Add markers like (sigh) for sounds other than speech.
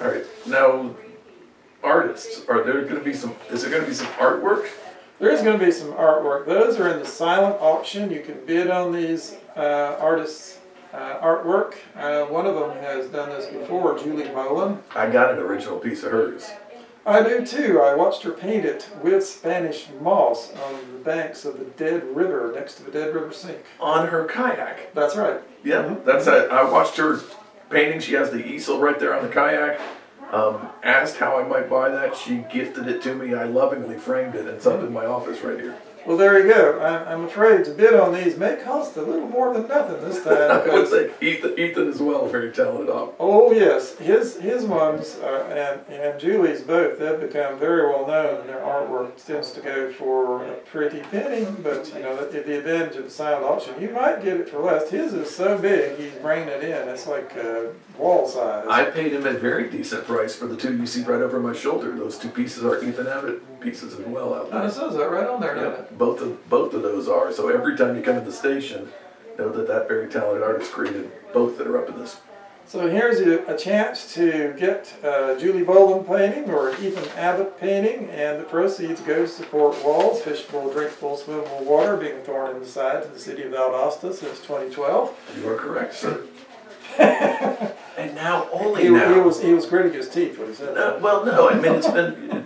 All right, now, artists, are there gonna be some, is there gonna be some artwork? There is going to be some artwork. Those are in the silent auction. You can bid on these uh, artists' uh, artwork. Uh, one of them has done this before, Julie Bowland. I got an original piece of hers. I do too. I watched her paint it with Spanish moss on the banks of the Dead River next to the Dead River Sink. On her kayak. That's right. Yeah, that's it. I watched her painting. She has the easel right there on the kayak. Um, asked how I might buy that. She gifted it to me. I lovingly framed it. It's up in my office right here. Well, there you go. I, I'm afraid to bid on these may cost a little more than nothing this time. (laughs) I would say Ethan, Ethan as well, very talented. Oh yes, his his ones uh, and and Julie's both. They've become very well known. Their artwork tends to go for a pretty penny, but you know at the advantage of the silent auction, you might get it for less. His is so big, he's bringing it in. It's like uh, wall size. I paid him a very decent price for the two you see right over my shoulder. Those two pieces are Ethan Abbott pieces as well out Oh, there. it says that right on there, doesn't it? Both of both of those are. So every time you come to the station, know that that very talented artist created both that are up in this. So here's a, a chance to get uh, Julie Bowland painting or Ethan Abbott painting, and the proceeds go to support WWALS, fishable, drinkable, swimmable water being a thorn in the side to the city of Valdosta since 2012. You are correct, sir. (laughs) and now only He, now. he was he was gritting his teeth when he said No, that. well, no. I mean, it's been